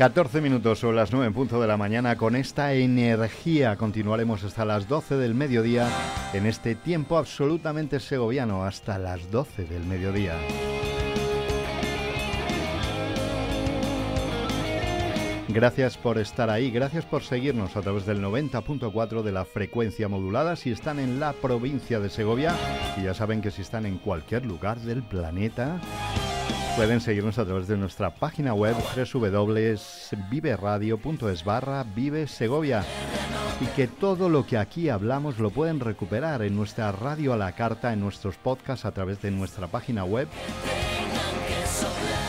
14 minutos o las 9 en punto de la mañana. Con esta energía continuaremos hasta las 12 del mediodía en este tiempo absolutamente segoviano, hasta las 12 del mediodía. Gracias por estar ahí, gracias por seguirnos a través del 90.4 de la frecuencia modulada si están en la provincia de Segovia y ya saben que si están en cualquier lugar del planeta pueden seguirnos a través de nuestra página web www.viveradio.es barra Vive Segovia. Y que todo lo que aquí hablamos lo pueden recuperar en nuestra radio a la carta, en nuestros podcasts a través de nuestra página web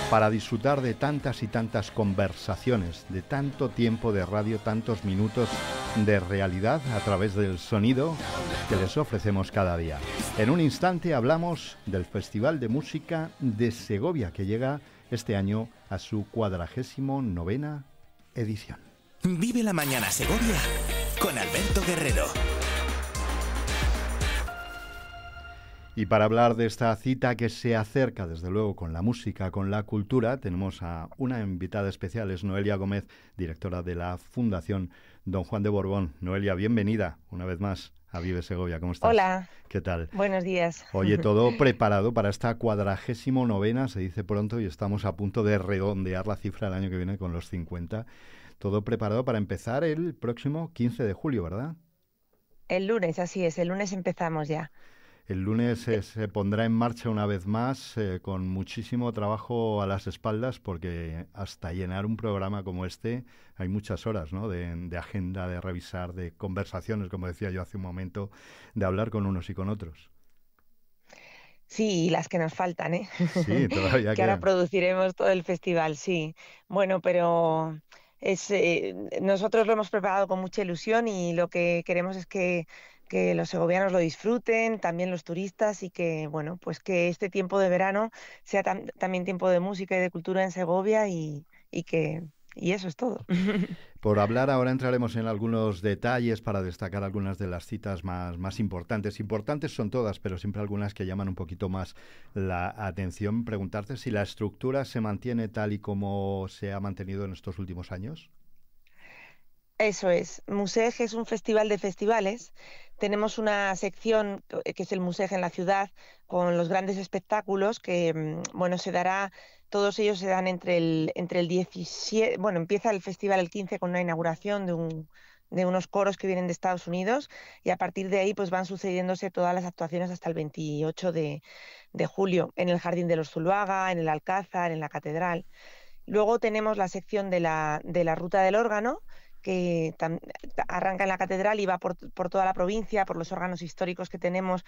para disfrutar de tantas y tantas conversaciones, de tanto tiempo de radio, tantos minutos de realidad a través del sonido que les ofrecemos cada día. En un instante hablamos del Festival de Música de Segovia que llega este año a su cuadragésimo novena edición. Vive la mañana Segovia con Alberto Guerrero. Y para hablar de esta cita que se acerca, desde luego, con la música, con la cultura, tenemos a una invitada especial, es Noelia Gómez, directora de la Fundación Don Juan de Borbón. Noelia, bienvenida una vez más a Vive Segovia. ¿Cómo estás? Hola. ¿Qué tal? Buenos días. Oye, todo preparado para esta cuadragésimo novena, se dice pronto, y estamos a punto de redondear la cifra el año que viene con los 50. Todo preparado para empezar el próximo 15 de julio, ¿verdad? El lunes, así es, el lunes empezamos ya. El lunes se pondrá en marcha una vez más eh, con muchísimo trabajo a las espaldas porque hasta llenar un programa como este hay muchas horas ¿no? de, agenda, de revisar, de conversaciones, como decía yo hace un momento, de hablar con unos y con otros. Sí, las que nos faltan, ¿eh? Sí, todavía que ahora produciremos todo el festival, sí. Bueno, pero es, eh, nosotros lo hemos preparado con mucha ilusión y lo que queremos es que que los segovianos lo disfruten, también los turistas y que, bueno, pues que este tiempo de verano sea también tiempo de música y de cultura en Segovia y, que y eso es todo. Por hablar ahora entraremos en algunos detalles para destacar algunas de las citas más, más importantes. Importantes son todas, pero siempre algunas que llaman un poquito más la atención. Preguntarte si la estructura se mantiene tal y como se ha mantenido en estos últimos años. Eso es. Musej es un festival de festivales. Tenemos una sección que es el Musej en la ciudad con los grandes espectáculos que, mm, bueno, se dará, todos ellos se dan entre el, entre el 17, bueno, empieza el festival el 15 con una inauguración de un, de unos coros que vienen de Estados Unidos y a partir de ahí pues van sucediéndose todas las actuaciones hasta el 28 de, de julio en el Jardín de los Zuluaga, en el Alcázar, en la Catedral. Luego tenemos la sección de la, de la Ruta del Órgano, que arranca en la catedral y va por, toda la provincia, por los órganos históricos que tenemos,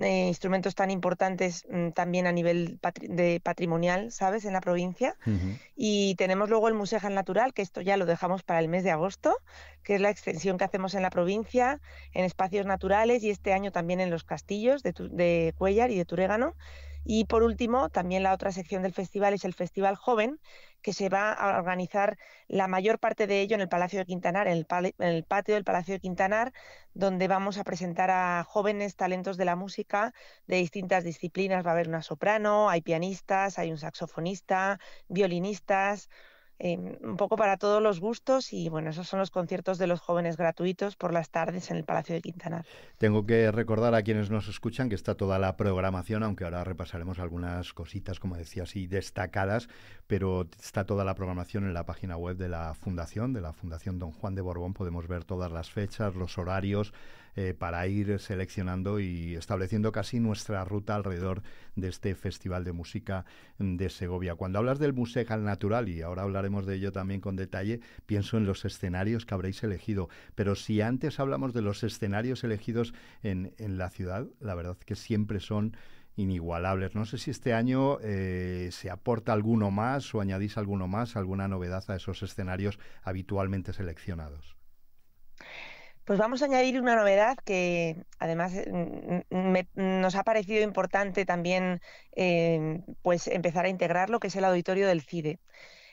eh, instrumentos tan importantes mm, también a nivel de patrimonial, ¿sabes?, en la provincia. Y tenemos luego el Museo Natural, que esto ya lo dejamos para el mes de agosto, que es la extensión que hacemos en la provincia, en espacios naturales y este año también en los castillos de, de Cuellar y de Turégano. Y por último, también la otra sección del festival es el Festival Joven, que se va a organizar la mayor parte de ello en el Palacio de Quintanar, en el, patio del Palacio de Quintanar, donde vamos a presentar a jóvenes talentos de la música de distintas disciplinas. Va a haber una soprano, hay pianistas, hay un saxofonista, violinistas, Em, un poco para todos los gustos y bueno, esos son los conciertos de los jóvenes gratuitos por las tardes en el Palacio de Quintanar. Tengo que recordar a quienes nos escuchan que está toda la programación, aunque ahora repasaremos algunas cositas, como decía así, destacadas, pero está toda la programación en la página web de la Fundación, de la Fundación Don Juan de Borbón. Podemos ver todas las fechas, los horarios, eh, para ir seleccionando y estableciendo casi nuestra ruta alrededor de este Festival de Música de Segovia. Cuando hablas del Museo Natural, y ahora hablaremos de ello también con detalle, pienso en los escenarios que habréis elegido. Pero si antes hablamos de los escenarios elegidos en, en la ciudad, la verdad que siempre son inigualables. No sé si este año eh, se aporta alguno más o añadís alguno más, alguna novedad a esos escenarios habitualmente seleccionados. Pues vamos a añadir una novedad que además eh, nos ha parecido importante también eh, pues empezar a integrarlo, que es el auditorio del CIDE.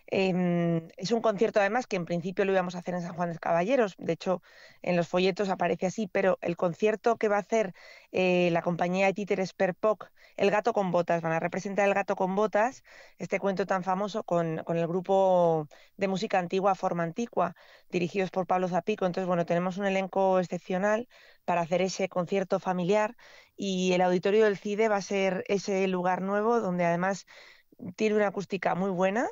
Em, es un concierto además que en principio lo íbamos a hacer en San Juan de Caballeros, de hecho en los folletos aparece así, pero el concierto que va a hacer eh, la compañía de títeres Perpoc, El gato con botas, van a representar El gato con botas, este cuento tan famoso con, con el grupo de música antigua Forma Antigua, dirigidos por Pablo Zapico. Entonces, bueno, tenemos un elenco excepcional para hacer ese concierto familiar y el auditorio del CIDE va a ser ese lugar nuevo donde además tiene una acústica muy buena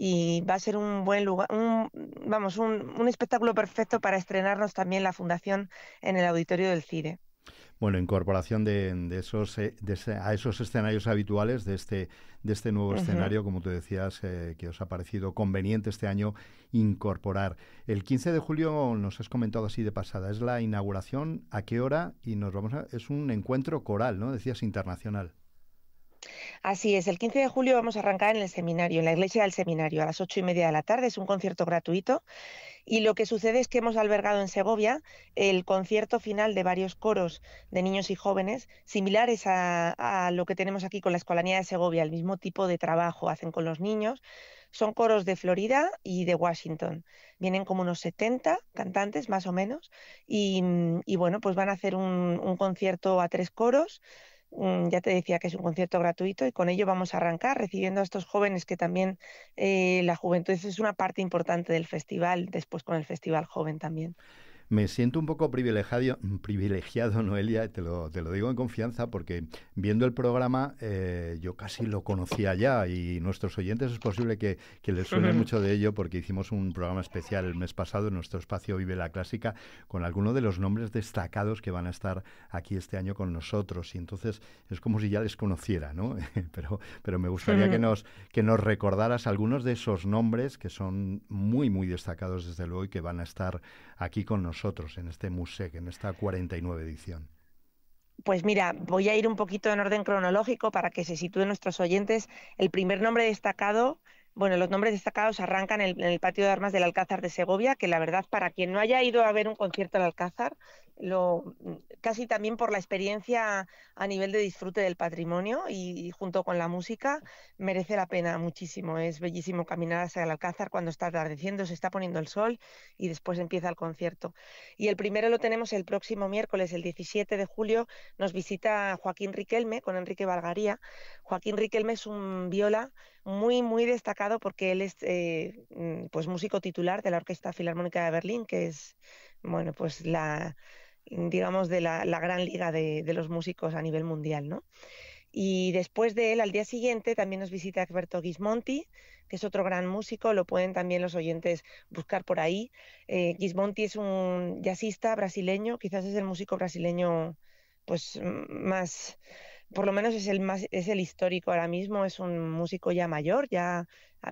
y va a ser un buen lugar, un, vamos, un, un espectáculo perfecto para estrenarnos también la fundación en el auditorio del CIDE. Bueno, incorporación de, de esos eh, de a esos escenarios habituales de este de este nuevo escenario, como tú decías, eh, que os ha parecido conveniente este año incorporar. El 15 de julio nos has comentado así de pasada, es la inauguración, ¿a qué hora? Y nos vamos a, es un encuentro coral, ¿no? Decías internacional. Así es, el 15 de julio vamos a arrancar en el seminario, en la iglesia del seminario, a las ocho y media de la tarde. Es un concierto gratuito. Y lo que sucede es que hemos albergado en Segovia el concierto final de varios coros de niños y jóvenes, similares a, lo que tenemos aquí con la Escolanía de Segovia, el mismo tipo de trabajo hacen con los niños. Son coros de Florida y de Washington. Vienen como unos 70 cantantes, más o menos. Y, bueno, pues van a hacer un concierto a tres coros ya te decía que es un concierto gratuito y con ello vamos a arrancar recibiendo a estos jóvenes que también eh, la juventud es una parte importante del festival, después con el Festival Joven también. Me siento un poco privilegiado, privilegiado Noelia, te lo, te lo digo en confianza, porque viendo el programa eh, yo casi lo conocía ya y nuestros oyentes es posible que, les suene mucho de ello porque hicimos un programa especial el mes pasado en nuestro espacio Vive la Clásica con algunos de los nombres destacados que van a estar aquí este año con nosotros. Y entonces es como si ya les conociera, ¿no? pero, pero me gustaría que, nos, que nos recordaras algunos de esos nombres que son muy, muy destacados desde luego y que van a estar aquí con nosotros nosotros en este museo, en esta 49 edición? Pues mira, voy a ir un poquito en orden cronológico para que se sitúen nuestros oyentes. El primer nombre destacado, bueno, los nombres destacados arrancan en el, patio de armas del Alcázar de Segovia, que la verdad, para quien no haya ido a ver un concierto al Alcázar, lo, casi también por la experiencia a nivel de disfrute del patrimonio y, junto con la música merece la pena muchísimo. Es bellísimo caminar hacia el Alcázar cuando está atardeciendo, se está poniendo el sol y después empieza el concierto. Y el primero lo tenemos el próximo miércoles, el 17 de julio, nos visita Joaquín Riquelme con Enrique Valgaría. Joaquín Riquelme es un viola muy, muy destacado porque él es eh, mm, pues músico titular de la Orquesta Filarmónica de Berlín, que es bueno, pues la digamos, de la, gran liga de, los músicos a nivel mundial, ¿no? Y después de él, al día siguiente, también nos visita Alberto Gismonti, que es otro gran músico, lo pueden también los oyentes buscar por ahí. Eh, Gismonti es un jazzista brasileño, quizás es el músico brasileño pues más, por lo menos es el más, es el histórico ahora mismo, es un músico ya mayor, ya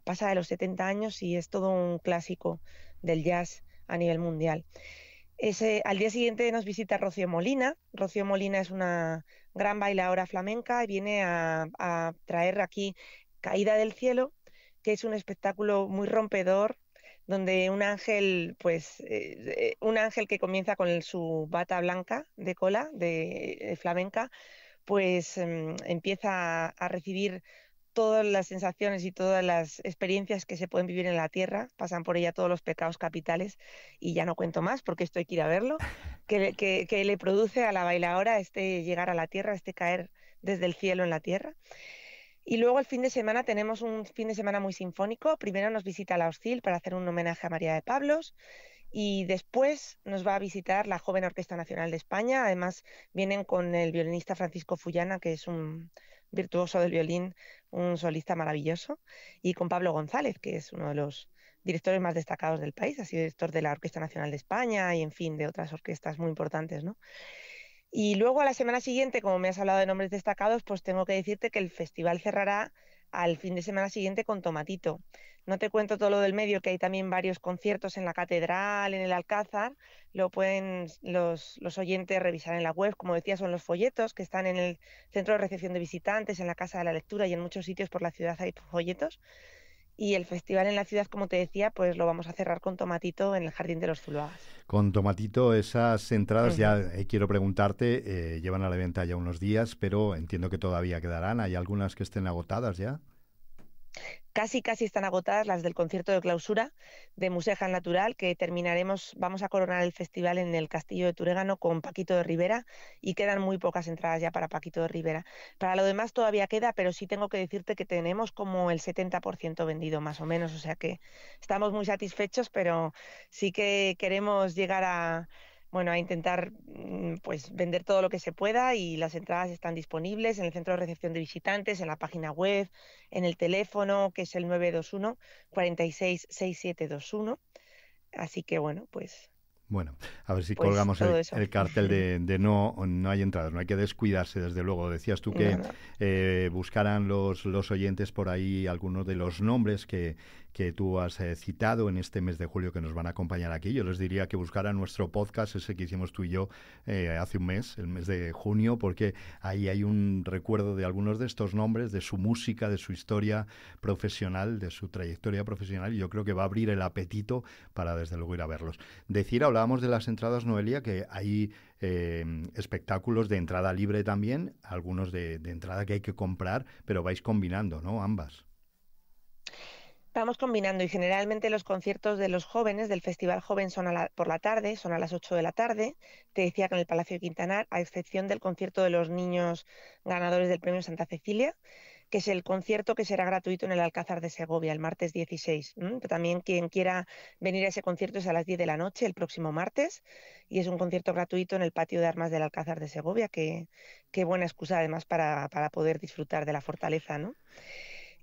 pasa de los 70 años y es todo un clásico del jazz a nivel mundial. Ese, al día siguiente nos visita Rocío Molina. Rocío Molina es una gran bailadora flamenca y viene a, traer aquí Caída del Cielo, que es un espectáculo muy rompedor, donde un ángel, pues, eh, eh, un ángel que comienza con su bata blanca de cola, de, flamenca, pues em, empieza a recibir todas las sensaciones y todas las experiencias que se pueden vivir en la tierra, pasan por ella todos los pecados capitales y ya no cuento más porque esto hay que ir a verlo, que, que, le produce a la bailadora este llegar a la tierra, este caer desde el cielo en la tierra. Y luego el fin de semana tenemos un fin de semana muy sinfónico. Primero nos visita la Oscil para hacer un homenaje a María de Pablos y después nos va a visitar la Joven Orquesta Nacional de España. Además vienen con el violinista Francisco Fullana, que es un, virtuoso del violín, un solista maravilloso, y con Pablo González, que es uno de los directores más destacados del país, ha sido director de la Orquesta Nacional de España y, en fin, de otras orquestas muy importantes, ¿no? Y luego a la semana siguiente, como me has hablado de nombres destacados, pues tengo que decirte que el festival cerrará al fin de semana siguiente con Tomatito. No te cuento todo lo del medio, que hay también varios conciertos en la catedral, en el Alcázar. Lo pueden los, los, oyentes revisar en la web. Como decía, son los folletos que están en el centro de recepción de visitantes, en la Casa de la Lectura y en muchos sitios por la ciudad hay folletos. Y el festival en la ciudad, como te decía, pues lo vamos a cerrar con Tomatito en el Jardín de los Zuluagas. Con Tomatito, esas entradas ya eh, quiero preguntarte, eh, llevan a la venta ya unos días, pero entiendo que todavía quedarán. ¿Hay algunas que estén agotadas ya? Casi casi están agotadas las del concierto de clausura de Museja Natural, que terminaremos, vamos a coronar el festival en el Castillo de Turégano con Paquito de Rivera y quedan muy pocas entradas ya para Paquito de Rivera. Para lo demás todavía queda, pero sí tengo que decirte que tenemos como el 70% vendido más o menos, o sea que estamos muy satisfechos, pero sí que queremos llegar a bueno, a intentar mm, pues vender todo lo que se pueda y las entradas están disponibles en el centro de recepción de visitantes, en la página web, en el teléfono que es el 921 46 6721. Así que bueno, pues bueno, a ver si pues colgamos el, cartel de, no, no hay entradas, no hay que descuidarse, desde luego. Decías tú que eh, buscaran los, los oyentes por ahí algunos de los nombres que, que tú has eh, citado en este mes de julio que nos van a acompañar aquí. Yo les diría que buscaran nuestro podcast, ese que hicimos tú y yo eh, hace un mes, el mes de junio, porque ahí hay un recuerdo de algunos de estos nombres, de su música, de su historia profesional, de su trayectoria profesional, y yo creo que va a abrir el apetito para desde luego ir a verlos. Decir, hablábamos de las entradas, Noelia, que hay eh, espectáculos de entrada libre también, algunos de, de entrada que hay que comprar, pero vais combinando, ¿no? Ambas. Vamos combinando y generalmente los conciertos de los jóvenes del Festival Joven son por la tarde, son a las 8 de la tarde. Te decía que en el Palacio de Quintanar, a excepción del concierto de los niños ganadores del Premio Santa Cecilia, que es el concierto que será gratuito en el Alcázar de Segovia el martes 16. También quien quiera venir a ese concierto es a las 10 de la noche el próximo martes y es un concierto gratuito en el patio de armas del Alcázar de Segovia, que qué buena excusa además para, para poder disfrutar de la fortaleza, ¿no?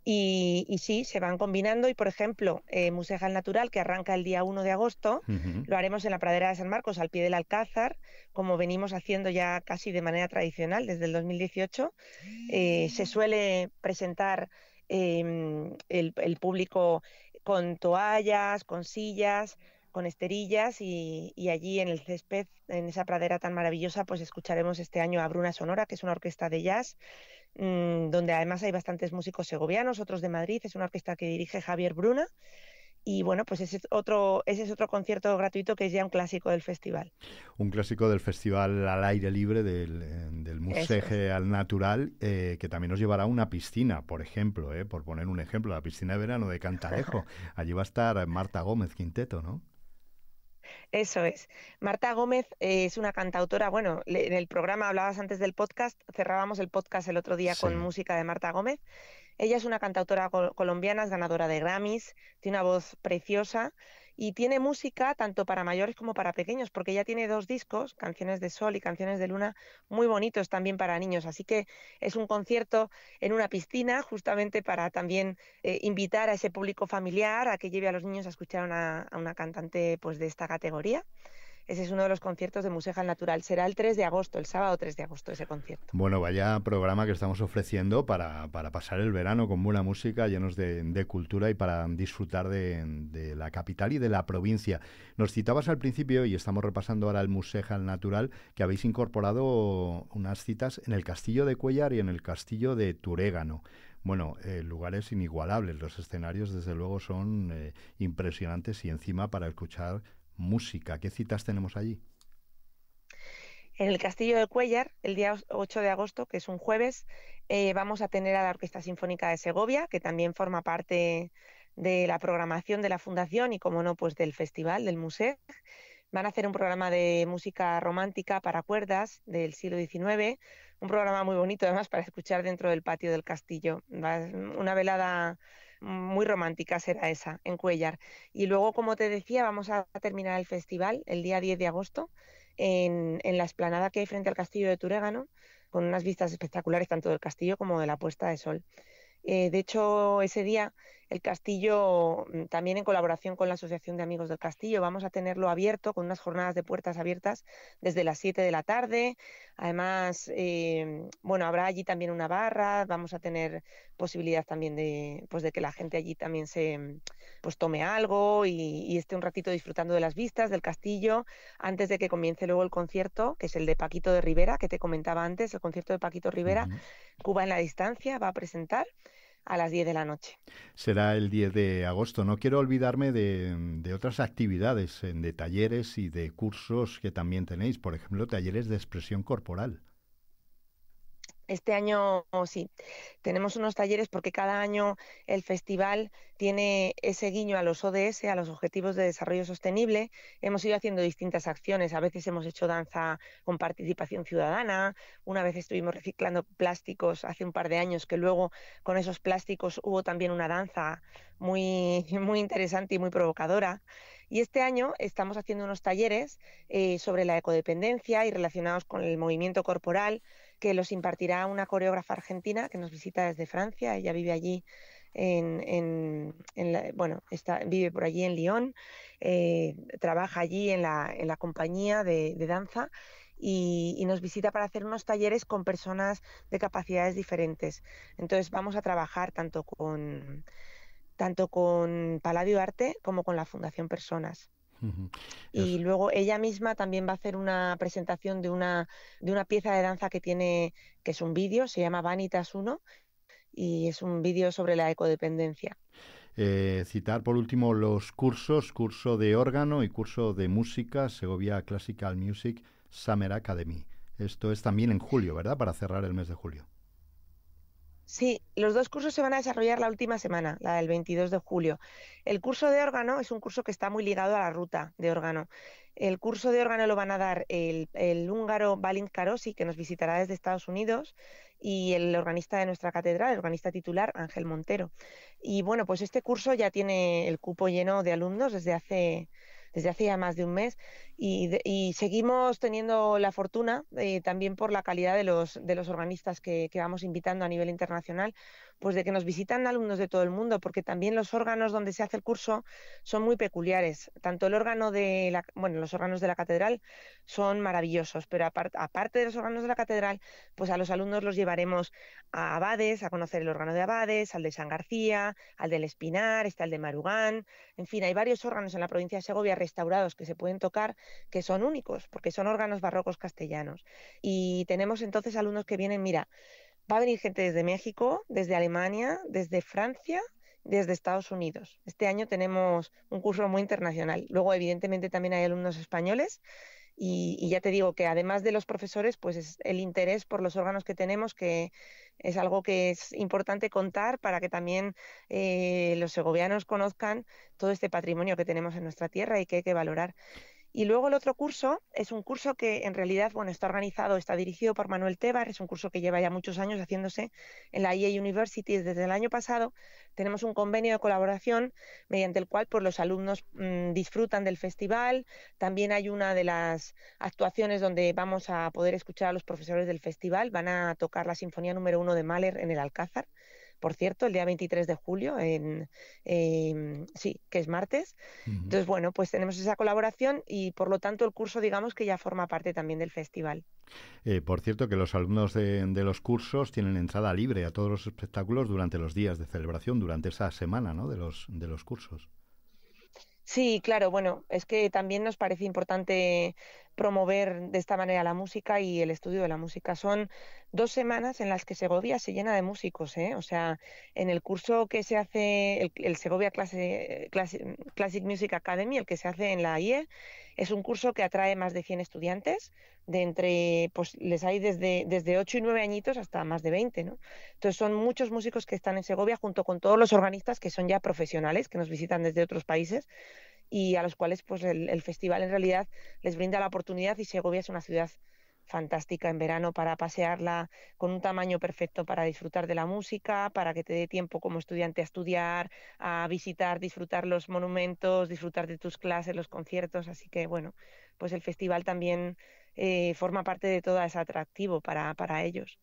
Y, sí, se van combinando y, por ejemplo, eh, Museja Natural, que arranca el día 1 de agosto, lo haremos en la pradera de San Marcos, al pie del Alcázar, como venimos haciendo ya casi de manera tradicional desde el 2018. Eh, se suele presentar em, el, público con toallas, con sillas, con esterillas y, y, allí en el césped, en esa pradera tan maravillosa, pues escucharemos este año a Bruna Sonora, que es una orquesta de jazz Mm, donde además hay bastantes músicos segovianos, otros de Madrid, es una orquesta que dirige Javier Bruna. Y bueno, pues ese es otro, ese es otro concierto gratuito que es ya un clásico del festival. Un clásico del festival al aire libre del, eh, del Museje al Natural, eh, que también nos llevará a una piscina, por ejemplo, eh, por poner un ejemplo, la piscina de verano de Cantalejo. Allí va a estar Marta Gómez Quinteto, ¿no? Eso es. Marta Gómez es una cantautora, bueno, en el programa hablabas antes del podcast, cerrábamos el podcast el otro día con música de Marta Gómez. Ella es una cantautora colombiana, es ganadora de Grammys, tiene una voz preciosa y tiene música tanto para mayores como para pequeños, porque ella tiene dos discos, Canciones de Sol y Canciones de Luna, muy bonitos también para niños. Así que es un concierto en una piscina, justamente para también eh, invitar a ese público familiar a que lleve a los niños a escuchar a una cantante pues, de esta categoría. Ese es uno de los conciertos de Museja Natural. Será el 3 de agosto, el sábado 3 de agosto ese concierto. Bueno, vaya programa que estamos ofreciendo para, pasar el verano con buena música, llenos de, cultura y para disfrutar de, la capital y de la provincia. Nos citabas al principio, y estamos repasando ahora el Museja Natural, que habéis incorporado unas citas en el Castillo de Cuellar y en el Castillo de Turégano. Bueno, eh, lugares inigualables. Los escenarios, desde luego, son eh, impresionantes y encima para escuchar música. ¿Qué citas tenemos allí? En el Castillo de Cuellar, el día 8 de agosto, que es un jueves, eh, vamos a tener a la Orquesta Sinfónica de Segovia, que también forma parte de la programación de la Fundación y, como no, pues del festival, del museo. Van a hacer un programa de música romántica para cuerdas del siglo XIX, un programa muy bonito además para escuchar dentro del patio del castillo. Una velada muy romántica será esa, en Cuellar. Y luego, como te decía, vamos a terminar el festival el día 10 de agosto en, en la esplanada que hay frente al castillo de Turégano, con unas vistas espectaculares tanto del castillo como de la puesta de sol. Eh, de hecho, ese día el castillo, mm, también en colaboración con la Asociación de Amigos del Castillo, vamos a tenerlo abierto con unas jornadas de puertas abiertas desde las 7 de la tarde. Además, eh, bueno, habrá allí también una barra, vamos a tener posibilidad también de, pues, de que la gente allí también se mm, pues, tome algo y, esté un ratito disfrutando de las vistas del castillo antes de que comience luego el concierto, que es el de Paquito de Rivera, que te comentaba antes, el concierto de Paquito Rivera, Cuba en la distancia, va a presentar a las 10 de la noche. Será el 10 de agosto. No quiero olvidarme de, otras actividades, de talleres y de cursos que también tenéis. Por ejemplo, talleres de expresión corporal. Este año sí, tenemos unos talleres porque cada año el festival tiene ese guiño a los ODS, a los Objetivos de Desarrollo Sostenible. Hemos ido haciendo distintas acciones. A veces hemos hecho danza con participación ciudadana. Una vez estuvimos reciclando plásticos hace un par de años, que luego con esos plásticos hubo también una danza muy, muy interesante y muy provocadora. Y este año estamos haciendo unos talleres eh, sobre la ecodependencia y relacionados con el movimiento corporal que los impartirá una coreógrafa argentina que nos visita desde Francia. Ella vive allí en, bueno, está, vive por allí en Lyon, eh, trabaja allí en la, en la compañía de, danza y, nos visita para hacer unos talleres con personas de capacidades diferentes. Entonces vamos a trabajar tanto con tanto con Paladio Arte como con la Fundación Personas. Y luego ella misma también va a hacer una presentación de una, de una pieza de danza que tiene, que es un vídeo, se llama Vanitas 1, y es un vídeo sobre la ecodependencia. Eh, citar por último los cursos, curso de órgano y curso de música, Segovia Classical Music Summer Academy. Esto es también en julio, ¿verdad? Para cerrar el mes de julio. Sí, los dos cursos se van a desarrollar la última semana, la del 22 de julio. El curso de órgano es un curso que está muy ligado a la ruta de órgano. El curso de órgano lo van a dar el, húngaro Balint Karosi, que nos visitará desde Estados Unidos, y el organista de nuestra catedral, el organista titular, Ángel Montero. Y bueno, pues este curso ya tiene el cupo lleno de alumnos desde hace desde hace ya más de un mes y, seguimos teniendo la fortuna, eh, también por la calidad de los, de los organistas que, vamos invitando a nivel internacional, pues de que nos visitan alumnos de todo el mundo, porque también los órganos donde se hace el curso son muy peculiares. Tanto el órgano de la, bueno, los órganos de la catedral son maravillosos, pero aparte de los órganos de la catedral, pues a los alumnos los llevaremos a Abades, a conocer el órgano de Abades, al de San García, al del Espinar, está el de Marugán, en fin, hay varios órganos en la provincia de Segovia restaurados que se pueden tocar que son únicos, porque son órganos barrocos castellanos. Y tenemos entonces alumnos que vienen, mira, Va a venir gente desde México, desde Alemania, desde Francia, desde Estados Unidos. Este año tenemos un curso muy internacional. Luego, evidentemente, también hay alumnos españoles. Y, ya te digo que además de los profesores, pues es el interés por los órganos que tenemos, que es algo que es importante contar para que también eh, los segovianos conozcan todo este patrimonio que tenemos en nuestra tierra y que hay que valorar. Y luego el otro curso es un curso que en realidad bueno, está organizado, está dirigido por Manuel Tebar, es un curso que lleva ya muchos años haciéndose en la EA University desde el año pasado. Tenemos un convenio de colaboración mediante el cual pues, los alumnos mm, disfrutan del festival. También hay una de las actuaciones donde vamos a poder escuchar a los profesores del festival. Van a tocar la Sinfonía número uno de Mahler en el Alcázar por cierto, el día 23 de julio, en, em, sí, que es martes. Entonces, bueno, pues tenemos esa colaboración y por lo tanto el curso, digamos que ya forma parte también del festival. Eh, por cierto, que los alumnos de, los cursos tienen entrada libre a todos los espectáculos durante los días de celebración, durante esa semana ¿no? de, los, de los cursos. Sí, claro, bueno, es que también nos parece importante promover de esta manera la música y el estudio de la música. Son dos semanas en las que Segovia se llena de músicos, ¿eh? O sea, en el curso que se hace, el, Segovia Classic, Music Academy, el que se hace en la IE, es un curso que atrae más de 100 estudiantes, de entre, pues les hay desde, desde 8 y 9 añitos hasta más de 20, ¿no? Entonces son muchos músicos que están en Segovia junto con todos los organistas que son ya profesionales, que nos visitan desde otros países y a los cuales pues el, festival en realidad les brinda la oportunidad y Segovia es una ciudad fantástica en verano para pasearla con un tamaño perfecto para disfrutar de la música, para que te dé tiempo como estudiante a estudiar, a visitar, disfrutar los monumentos, disfrutar de tus clases, los conciertos. Así que bueno, pues el festival también eh, forma parte de todo ese atractivo para, para ellos.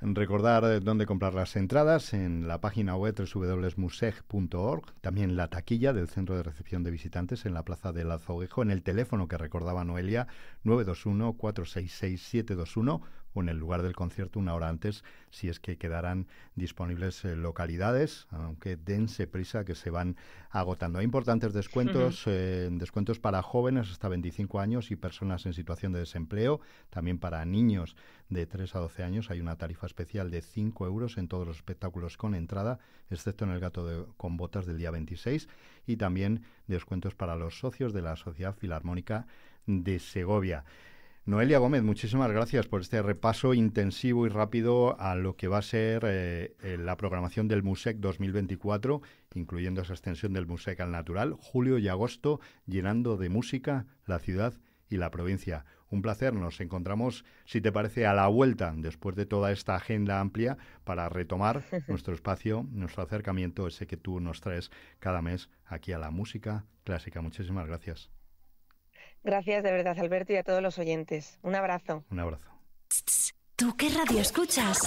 Recordar dónde comprar las entradas en la página web www.museg.org, también la taquilla del Centro de Recepción de Visitantes en la Plaza del Azoguejo, en el teléfono que recordaba Noelia, 921-466-721 o en el lugar del concierto una hora antes si es que quedarán disponibles eh, localidades, aunque dense prisa que se van agotando. Hay importantes descuentos, eh, descuentos para jóvenes hasta 25 años y personas en situación de desempleo, también para niños de 3 a 12 años hay una tarifa especial de 5 euros en todos los espectáculos con entrada, excepto en el gato con botas del día 26, y también descuentos para los socios de la Sociedad Filarmónica de Segovia. Noelia Gómez, muchísimas gracias por este repaso intensivo y rápido a lo que va a ser eh, la programación del MUSEC 2024, incluyendo esa extensión del MUSEC al natural, julio y agosto, llenando de música la ciudad y la provincia. Un placer, nos encontramos, si te parece, a la vuelta después de toda esta agenda amplia para retomar nuestro espacio, nuestro acercamiento, ese que tú nos traes cada mes aquí a la música clásica. Muchísimas gracias. Gracias de verdad, Alberto, y a todos los oyentes. Un abrazo. Un abrazo. ¿Tú qué radio escuchas?